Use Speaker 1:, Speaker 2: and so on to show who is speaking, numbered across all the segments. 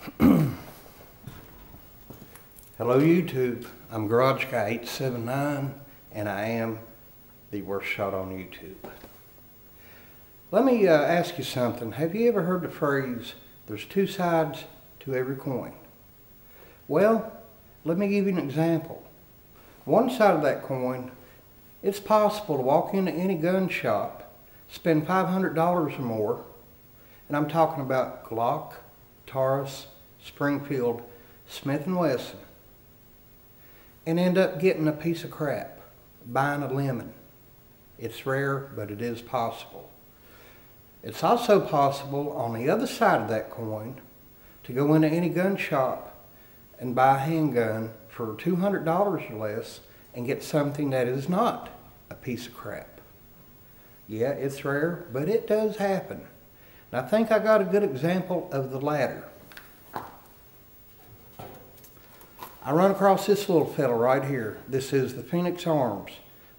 Speaker 1: Hello YouTube, I'm Garage Guy 879 and I am the worst shot on YouTube. Let me uh, ask you something. Have you ever heard the phrase, there's two sides to every coin? Well, let me give you an example. One side of that coin, it's possible to walk into any gun shop, spend $500 or more, and I'm talking about Glock, Taurus, Springfield, Smith & Wesson, and end up getting a piece of crap, buying a lemon. It's rare, but it is possible. It's also possible on the other side of that coin to go into any gun shop and buy a handgun for $200 or less and get something that is not a piece of crap. Yeah, it's rare, but it does happen. And I think I got a good example of the latter. I run across this little fella right here. This is the Phoenix Arms,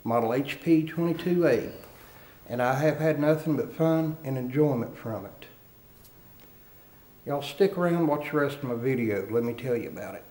Speaker 1: model HP 22A. And I have had nothing but fun and enjoyment from it. Y'all stick around watch the rest of my video. Let me tell you about it.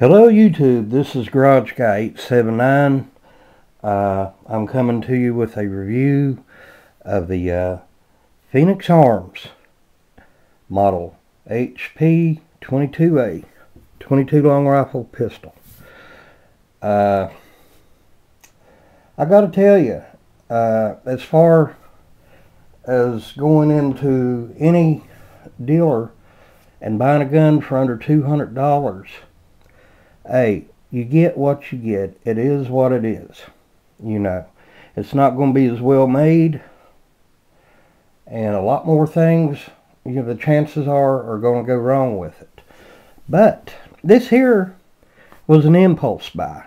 Speaker 1: Hello YouTube, this is Garage Guy 879. Uh, I'm coming to you with a review of the uh, Phoenix Arms model HP 22A 22 long rifle pistol. Uh, I got to tell you, uh, as far as going into any dealer and buying a gun for under $200 hey, you get what you get. It is what it is. You know, it's not going to be as well made. And a lot more things, you know, the chances are, are going to go wrong with it. But this here was an impulse buy.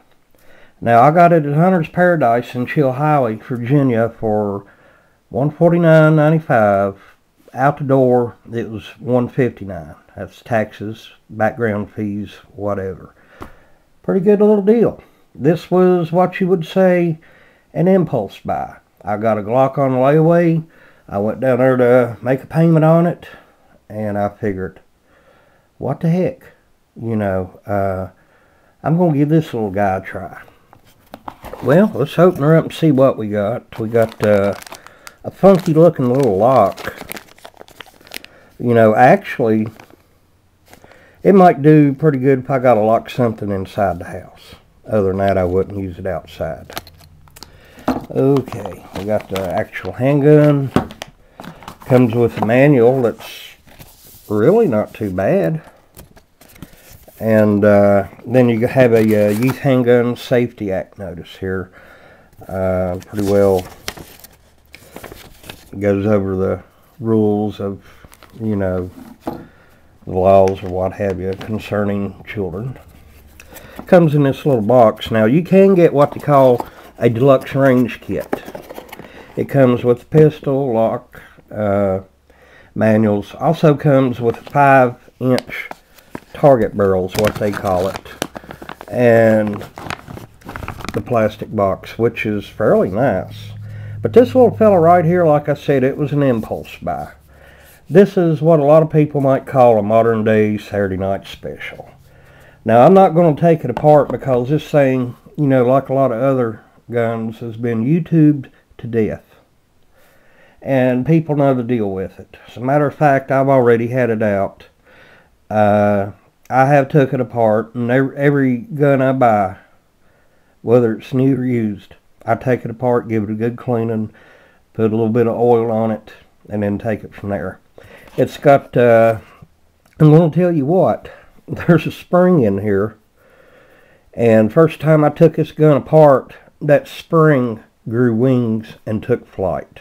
Speaker 1: Now, I got it at Hunter's Paradise in Chilhowie, Virginia for $149.95. Out the door, it was 159. That's taxes, background fees, whatever pretty good little deal. This was what you would say an impulse buy. I got a Glock on the layaway. I went down there to make a payment on it, and I figured, what the heck? You know, uh, I'm going to give this little guy a try. Well, let's open her up and see what we got. We got uh, a funky looking little lock. You know, actually, it might do pretty good if I got to lock something inside the house. Other than that, I wouldn't use it outside. Okay, we got the actual handgun. Comes with a manual that's really not too bad. And uh, then you have a uh, Youth Handgun Safety Act notice here. Uh, pretty well goes over the rules of, you know, the laws or what have you concerning children. Comes in this little box. Now you can get what they call a deluxe range kit. It comes with pistol, lock, uh, manuals. Also comes with 5 inch target barrels, what they call it. And the plastic box, which is fairly nice. But this little fella right here, like I said, it was an impulse buy. This is what a lot of people might call a modern day Saturday night special. Now I'm not going to take it apart because this thing, you know, like a lot of other guns, has been YouTubed to death. And people know the deal with it. As a matter of fact, I've already had it out. Uh, I have took it apart, and every, every gun I buy, whether it's new or used, I take it apart, give it a good cleaning, put a little bit of oil on it, and then take it from there. It's got, uh, I'm going to tell you what, there's a spring in here. And first time I took this gun apart, that spring grew wings and took flight.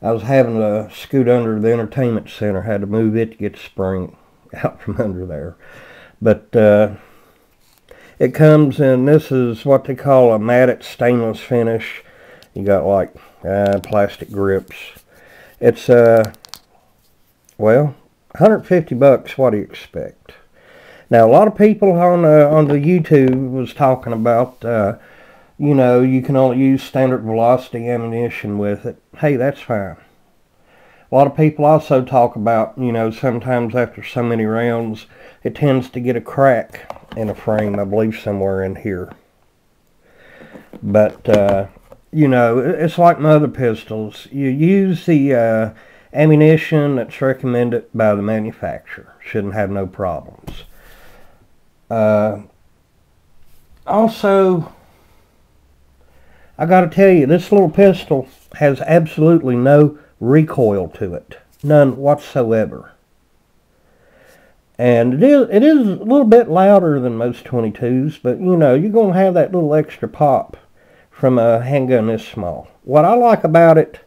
Speaker 1: I was having to scoot under the entertainment center, had to move it to get the spring out from under there. But uh, it comes in, this is what they call a matted stainless finish. You got like uh, plastic grips. It's uh, well, 150 bucks. What do you expect? Now, a lot of people on uh, on the YouTube was talking about, uh, you know, you can only use standard velocity ammunition with it. Hey, that's fine. A lot of people also talk about, you know, sometimes after so many rounds, it tends to get a crack in a frame, I believe somewhere in here. But, uh, you know, it's like my other pistols. You use the uh, ammunition that's recommended by the manufacturer. Shouldn't have no problems. Uh, also, I got to tell you, this little pistol has absolutely no recoil to it. None whatsoever. And it is, it is a little bit louder than most 22s, but you know, you're going to have that little extra pop from a handgun this small. What I like about it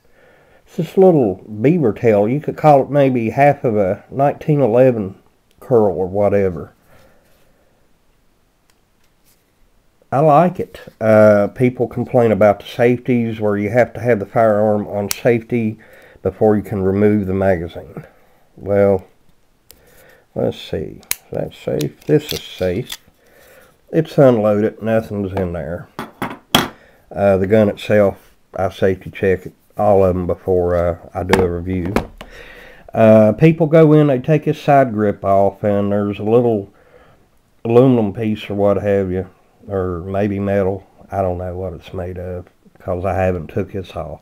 Speaker 1: is this little beaver tail. You could call it maybe half of a 1911 curl or whatever. I like it. Uh, people complain about the safeties where you have to have the firearm on safety before you can remove the magazine. Well, let's see. Is that safe? This is safe. It's unloaded. Nothing's in there. Uh, the gun itself, I safety check it, all of them before uh, I do a review. Uh, people go in, they take this side grip off, and there's a little aluminum piece or what have you, or maybe metal. I don't know what it's made of because I haven't took this off.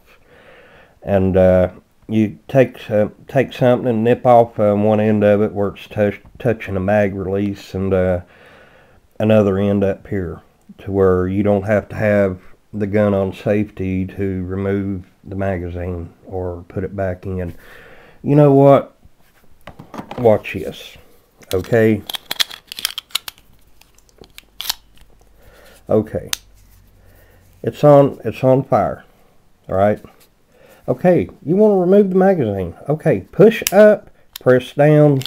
Speaker 1: And uh, you take uh, take something and nip off um, one end of it where it's touch, touching a mag release and uh, another end up here to where you don't have to have the gun on safety to remove the magazine or put it back in. You know what? Watch this. Okay. Okay. It's on it's on fire. All right. Okay, you want to remove the magazine. Okay, push up, press down,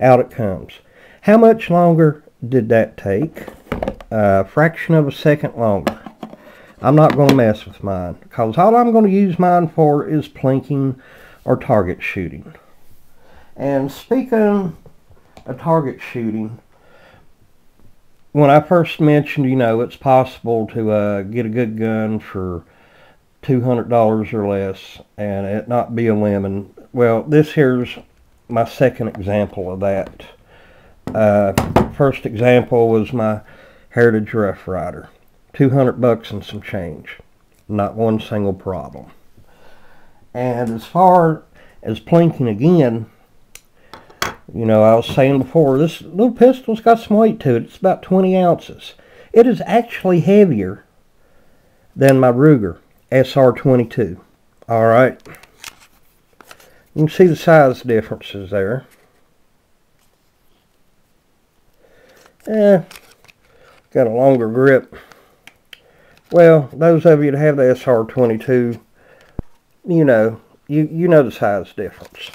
Speaker 1: out it comes. How much longer did that take? A uh, fraction of a second longer. I'm not going to mess with mine because all I'm going to use mine for is plinking or target shooting. And speaking of target shooting, when I first mentioned, you know, it's possible to uh, get a good gun for $200 or less and it not be a lemon. Well, this here's my second example of that. Uh, first example was my Heritage Rough Rider. 200 bucks and some change. Not one single problem. And as far as plinking again, you know, I was saying before, this little pistol's got some weight to it. It's about 20 ounces. It is actually heavier than my Ruger. SR-22. Alright. You can see the size differences there. Eh, got a longer grip. Well, those of you that have the SR22, you know, you, you know the size difference.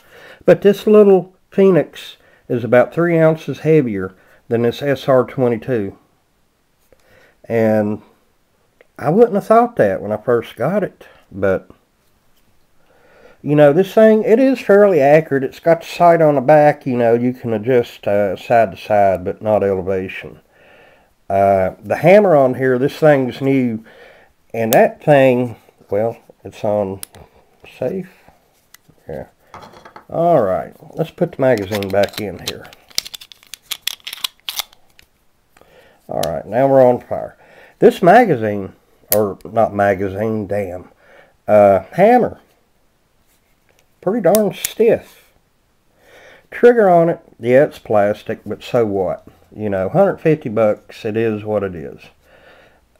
Speaker 1: But this little Phoenix is about 3 ounces heavier than this SR22. And I wouldn't have thought that when I first got it, but you know, this thing, it is fairly accurate. It's got the sight on the back, you know, you can adjust uh, side to side, but not elevation. Uh, the hammer on here, this thing's new, and that thing, well, it's on safe. Yeah. All right, let's put the magazine back in here. All right, now we're on fire. This magazine or not magazine, damn, uh, hammer. Pretty darn stiff. Trigger on it, yeah, it's plastic, but so what? You know, 150 bucks, it is what it is.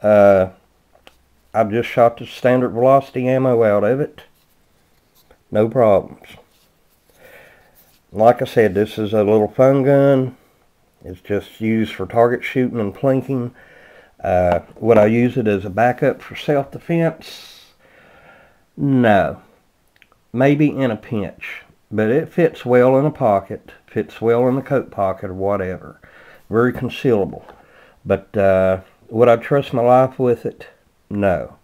Speaker 1: Uh, I've just shot the standard velocity ammo out of it. No problems. Like I said, this is a little fun gun. It's just used for target shooting and plinking. Uh, would I use it as a backup for self-defense? No. Maybe in a pinch. But it fits well in a pocket, fits well in the coat pocket or whatever. Very concealable. But uh, would I trust my life with it? No.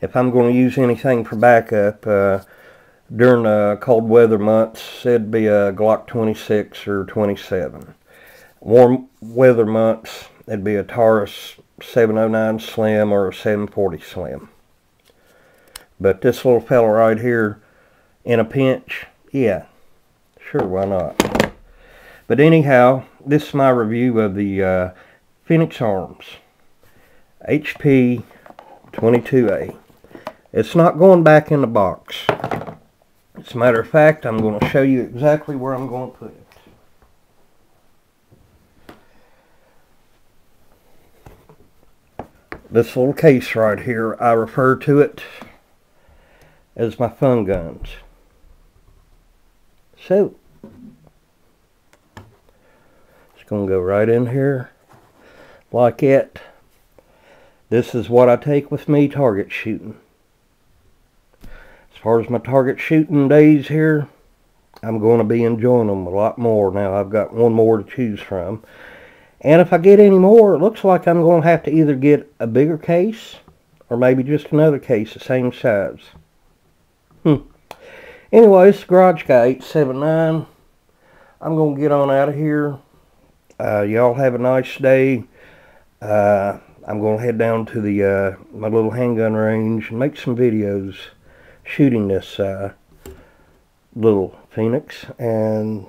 Speaker 1: if I'm going to use anything for backup, uh, during the cold weather months, it'd be a Glock 26 or 27. Warm weather months, it'd be a Taurus 709 Slim or a 740 Slim. But this little fella right here, in a pinch, yeah, sure, why not? But anyhow, this is my review of the uh, Phoenix Arms HP 22A. It's not going back in the box. As a matter of fact, I'm going to show you exactly where I'm going to put it. This little case right here, I refer to it as my fun guns. So, it's going to go right in here like it. This is what I take with me target shooting. As far as my target shooting days here, I'm going to be enjoying them a lot more now. I've got one more to choose from. And if I get any more, it looks like I'm going to have to either get a bigger case or maybe just another case the same size. Hmm. Anyways, Garage Guy 879. I'm going to get on out of here. Uh, y'all have a nice day. Uh, I'm going to head down to the uh, my little handgun range and make some videos shooting this uh, little Phoenix. And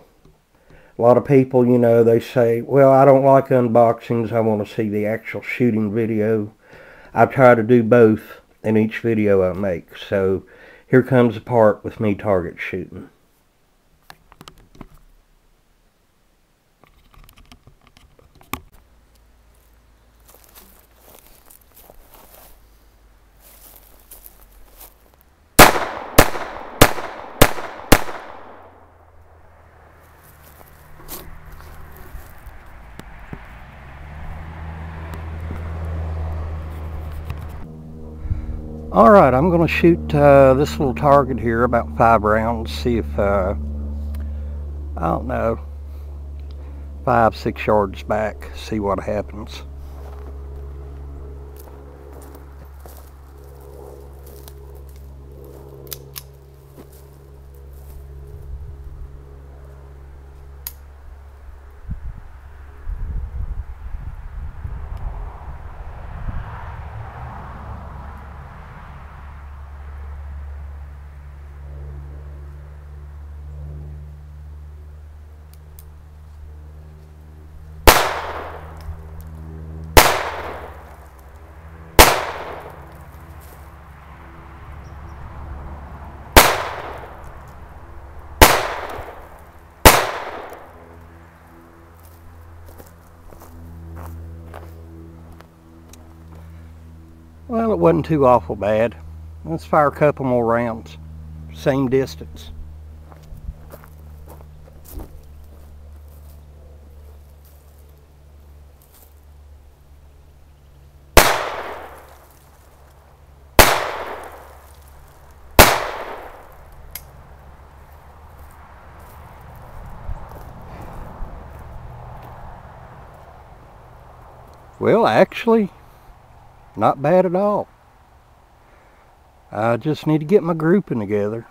Speaker 1: a lot of people, you know, they say, well, I don't like unboxings. I want to see the actual shooting video. I try to do both in each video I make. So here comes the part with me target shooting. Alright, I'm going to shoot uh, this little target here about five rounds, see if, uh, I don't know, five, six yards back, see what happens. Well, it wasn't too awful bad. Let's fire a couple more rounds. Same distance. Well, actually, not bad at all. I just need to get my grouping together.